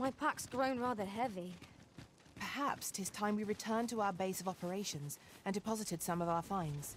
My pack's grown rather heavy. Perhaps 'tis time we returned to our base of operations and deposited some of our finds.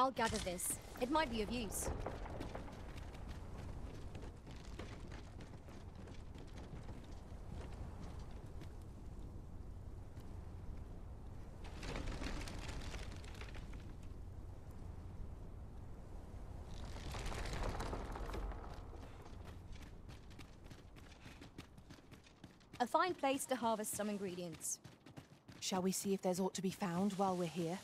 I'll gather this. It might be of use. A fine place to harvest some ingredients. Shall we see if there's aught to be found while we're here?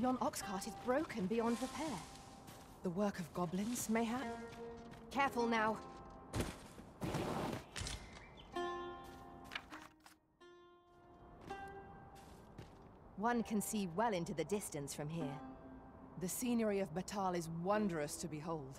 Yon ox cart is broken beyond repair. The work of goblins, mayhap? Careful now. One can see well into the distance from here. The scenery of Battahl is wondrous to behold.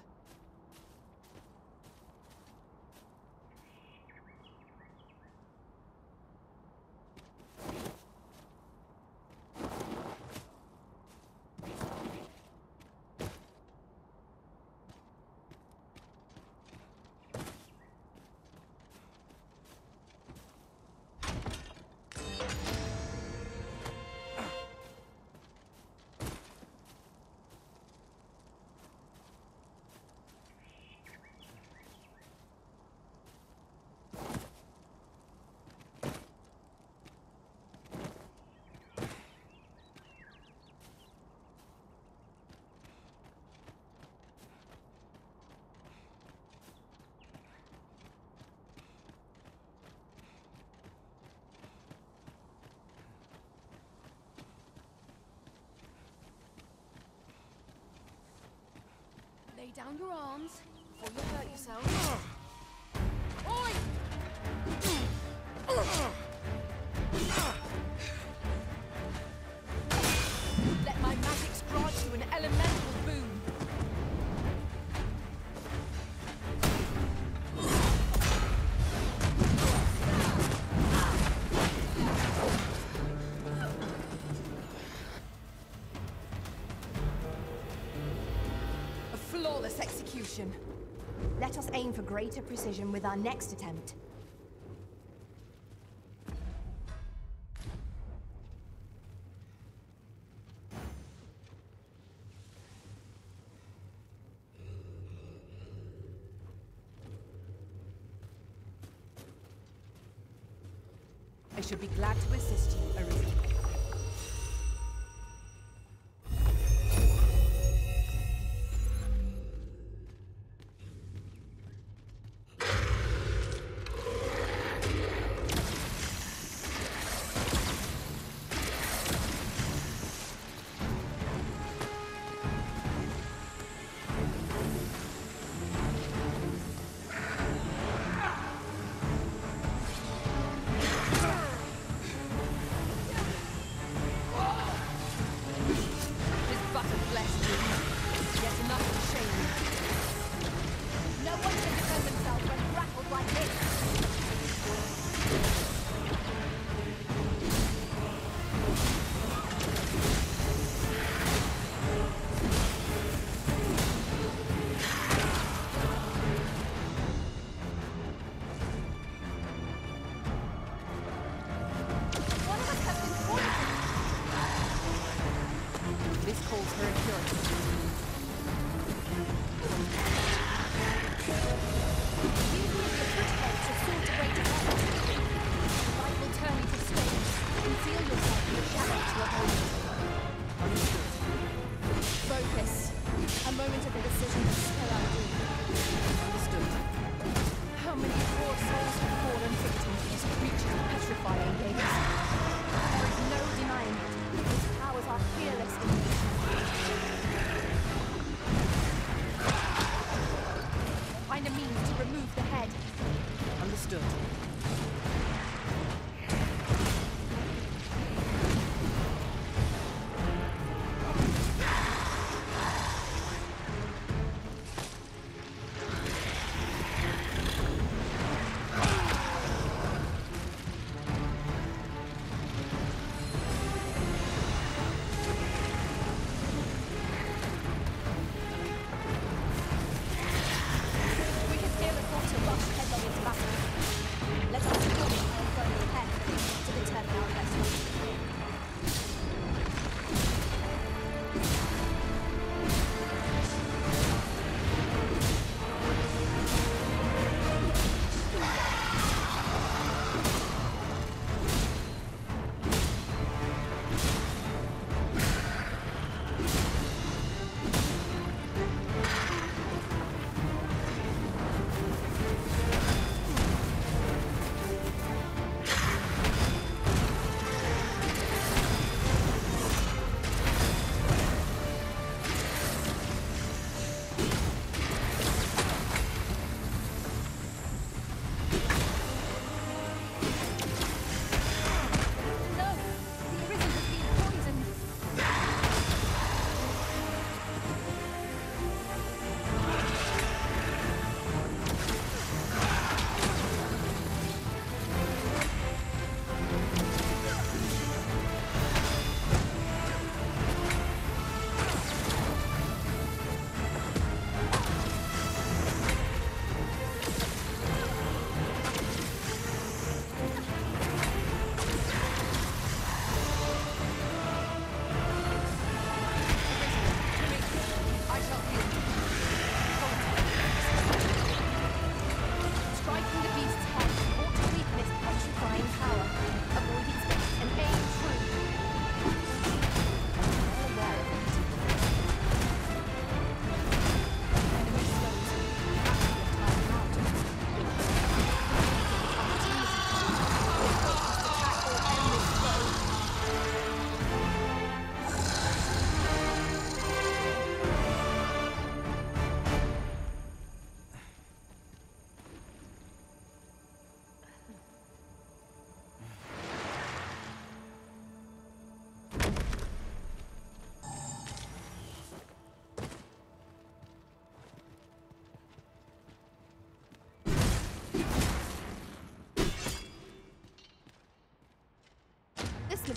Lay down your arms, or you'll hurt yourself. Let us aim for greater precision with our next attempt.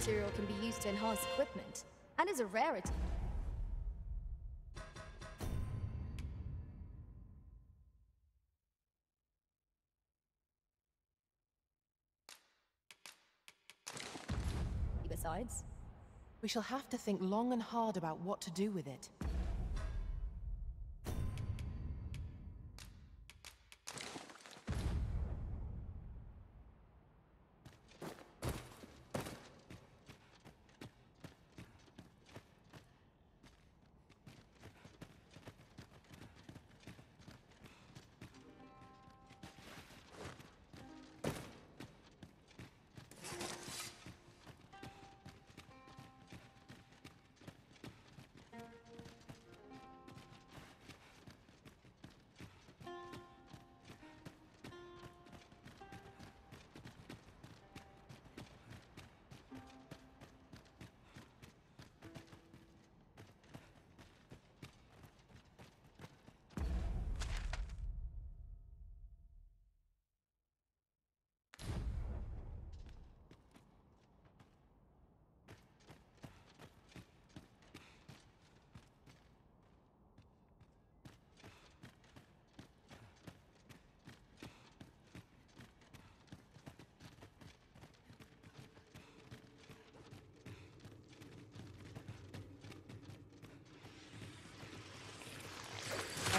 Material can be used to enhance equipment, and is a rarity. Besides, We shall have to think long and hard about what to do with it.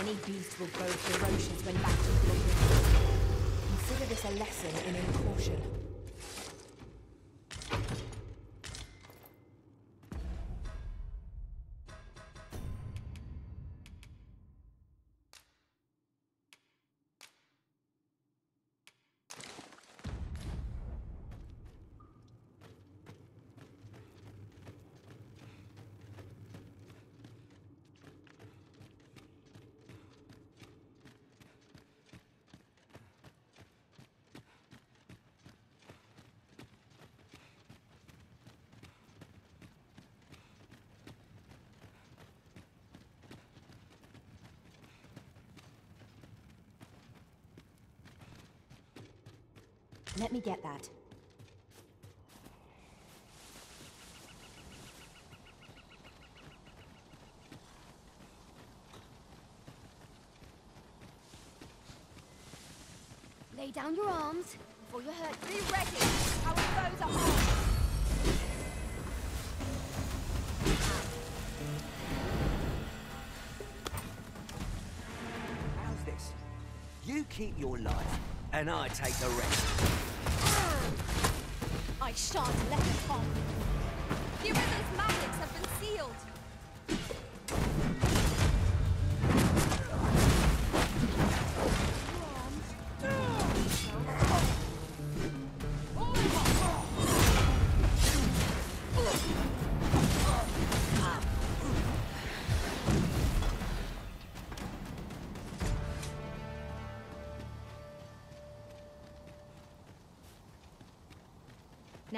Any beast will grow ferocious when into a ring. Consider this a lesson in caution. Let me get that. Lay down your arms before you're hurt. Be ready! Our foes are armed! How's this? You keep your life, and I take the rest. I shan't let it on. The Arisen's magics have been sealed.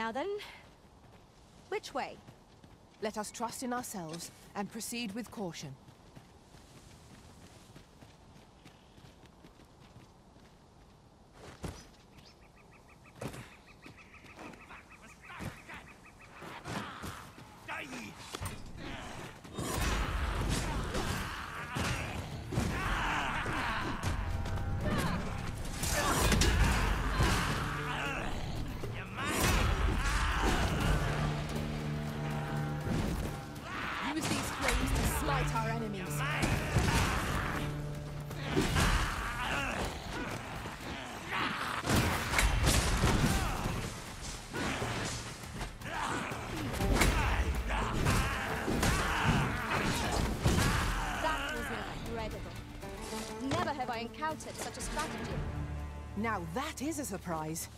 Now then, which way? Let us trust in ourselves and proceed with caution. Such a strategy. Now that is a surprise.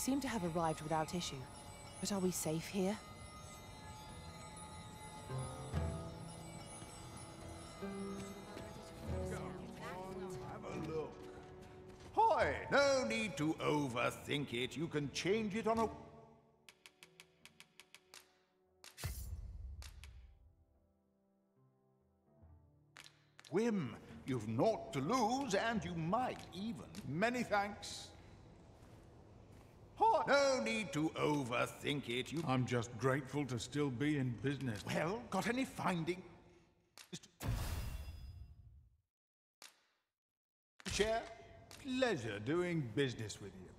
Seem to have arrived without issue. But are we safe here? Have a look. Hoy, no need to overthink it. You can change it on a. Whim. You've naught to lose, and you might even. Many thanks. Hoy, no need to overthink it. You. I'm just grateful to still be in business. Well, got any finding? Share? Pleasure doing business with you.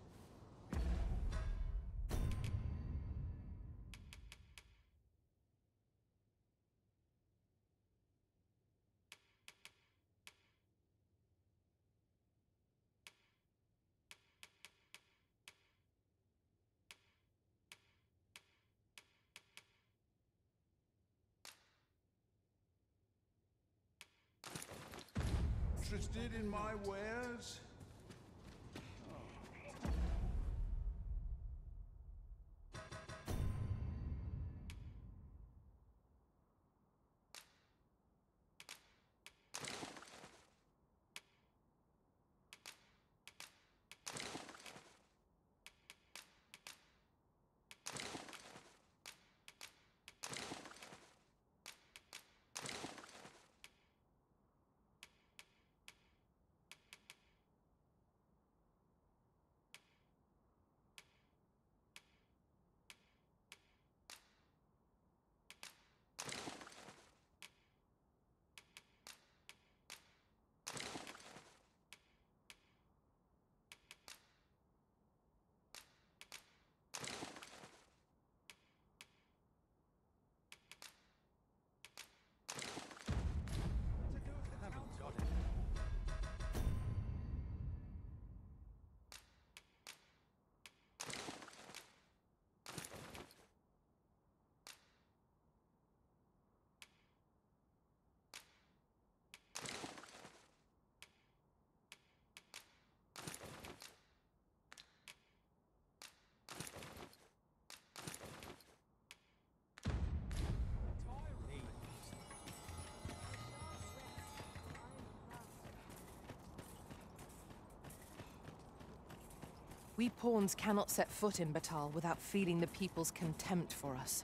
We pawns cannot set foot in Battahl without feeling the people's contempt for us.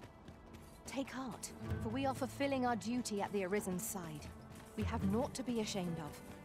Take heart, for we are fulfilling our duty at the Arisen's side. We have naught to be ashamed of.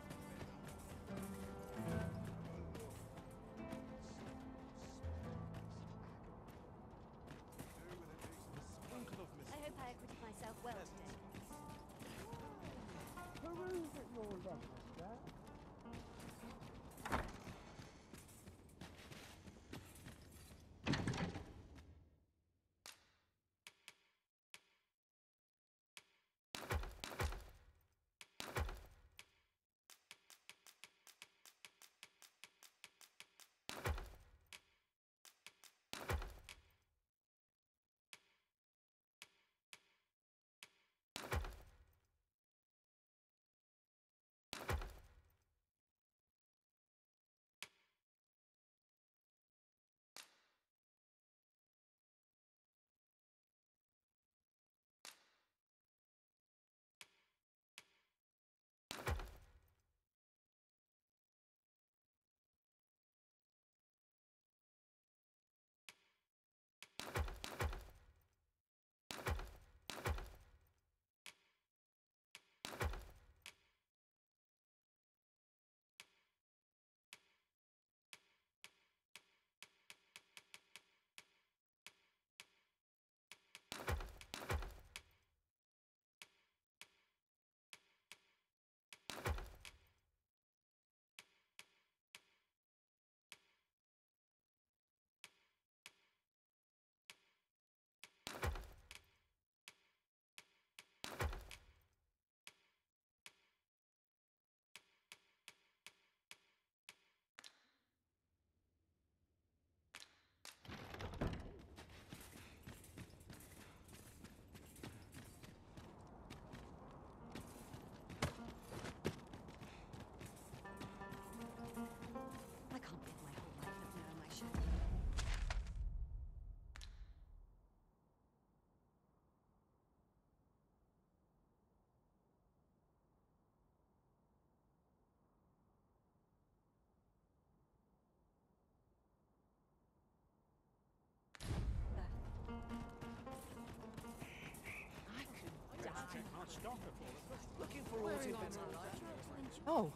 Oh,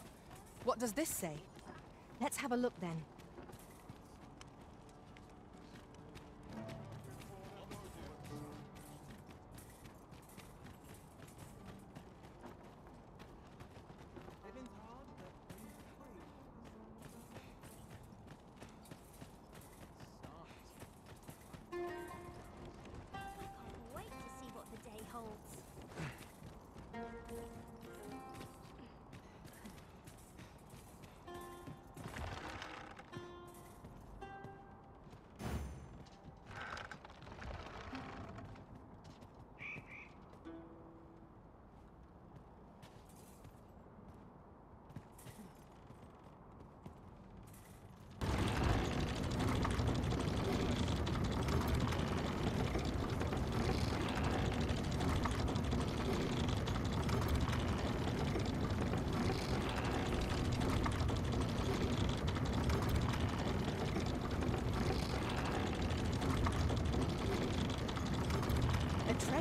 what does this say? Let's have a look then.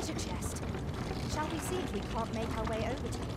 Treasure chest. Shall we see if we can't make our way over to it?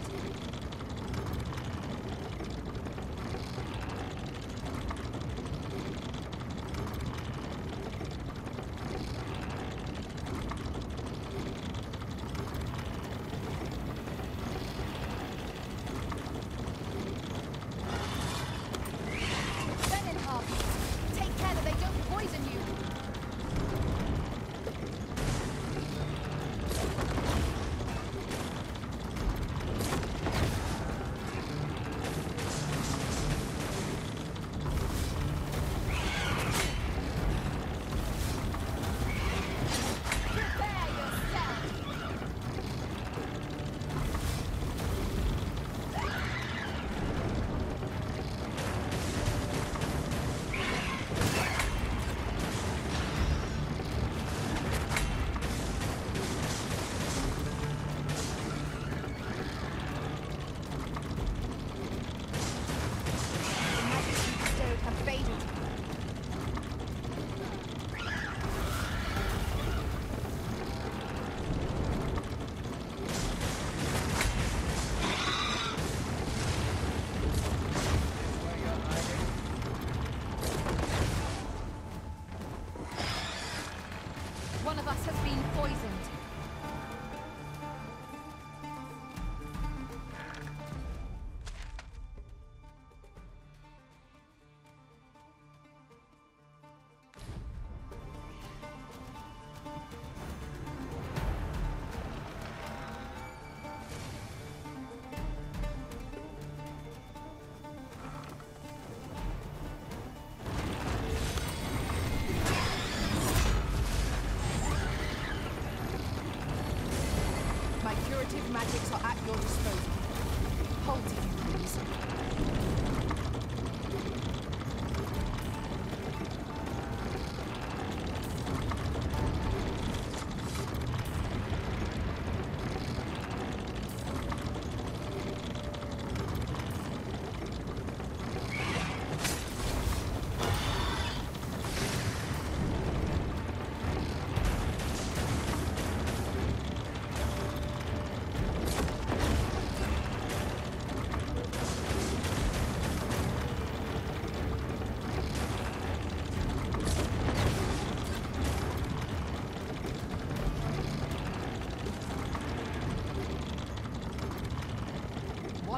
Primitive magics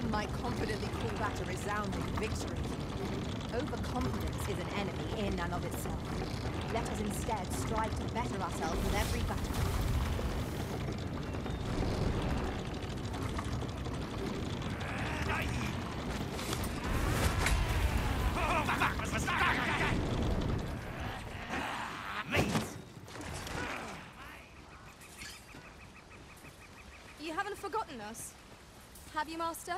One might confidently call that a resounding victory. Overconfidence is an enemy in and of itself. Let us instead strive to better ourselves with every battle. You haven't forgotten us, have you, Master?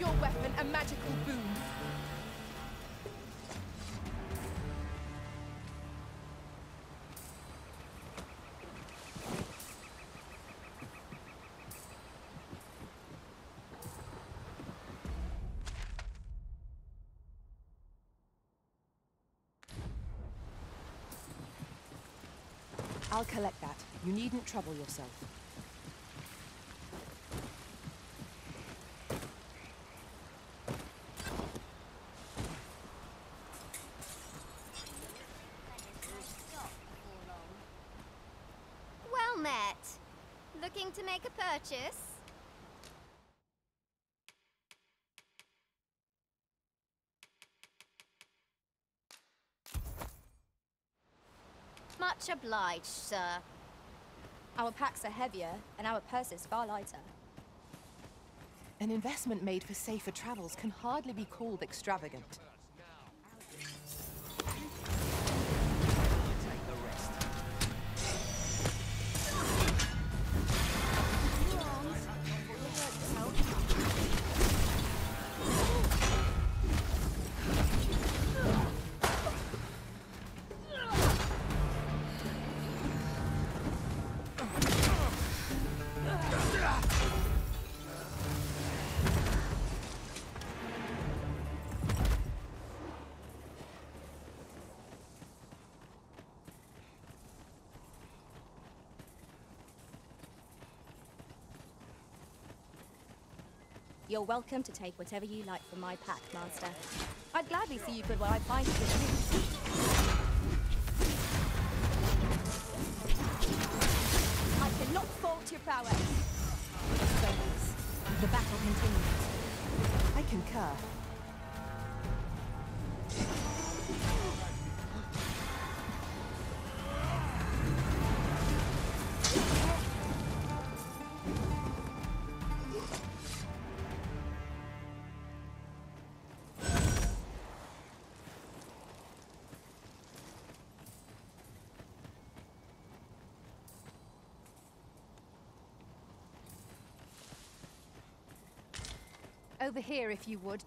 Your weapon a magical boon. That. You needn't trouble yourself. Well met. Looking to make a purchase? Much obliged, sir. Our packs are heavier, and our purses far lighter. An investment made for safer travels can hardly be called extravagant. You're welcome to take whatever you like from my pack, Master. I'd gladly see you put what I find to use. I cannot fault your prowess. Focus. The battle continues. I concur. Over here, if you would.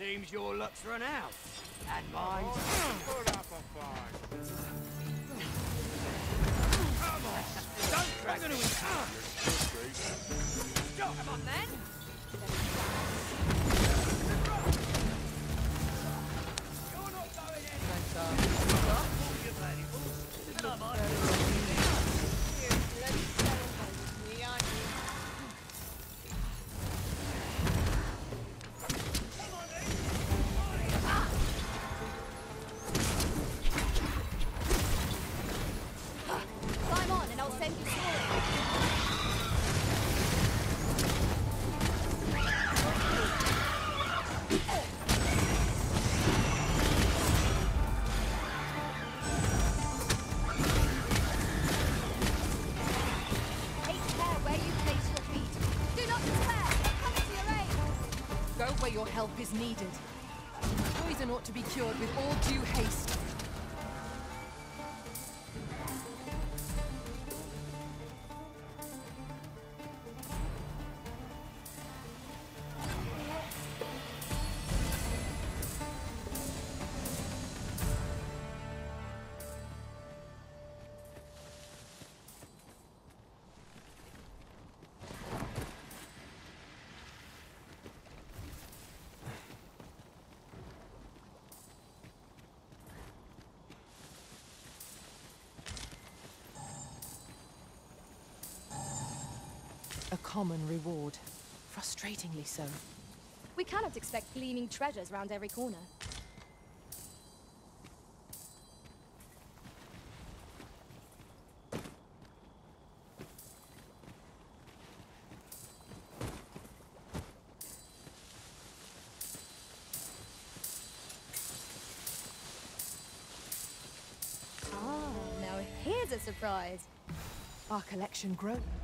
Seems your luck's run out. And mine. Put up a fight. Come on! Don't drag it! Come on then! Your help is needed. Poison ought to be cured with all due haste. Common reward. Frustratingly so. We cannot expect gleaming treasures round every corner. Ah, now here's a surprise. Our collection grows.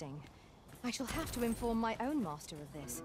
Interesting. I shall have to inform my own master of this.